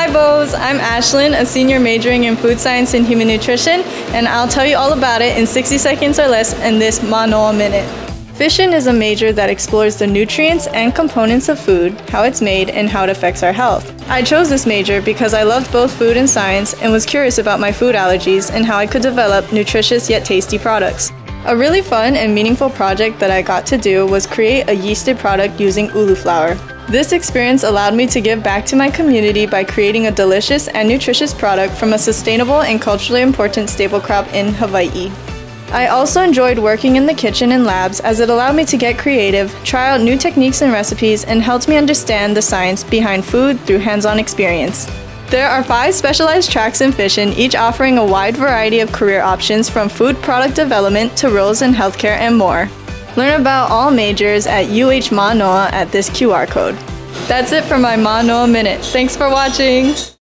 Hi Bows, I'm Ashlyn, a senior majoring in food science and human nutrition, and I'll tell you all about it in 60 seconds or less in this Manoa Minute. FSHN is a major that explores the nutrients and components of food, how it's made, and how it affects our health. I chose this major because I loved both food and science and was curious about my food allergies and how I could develop nutritious yet tasty products. A really fun and meaningful project that I got to do was create a yeasted product using ulu flour. This experience allowed me to give back to my community by creating a delicious and nutritious product from a sustainable and culturally important staple crop in Hawaii. I also enjoyed working in the kitchen and labs as it allowed me to get creative, try out new techniques and recipes, and helped me understand the science behind food through hands-on experience. There are five specialized tracks in FSHN, each offering a wide variety of career options from food product development to roles in healthcare and more. Learn about all majors at UH Manoa at this QR code. That's it for my Manoa Minute. Thanks for watching!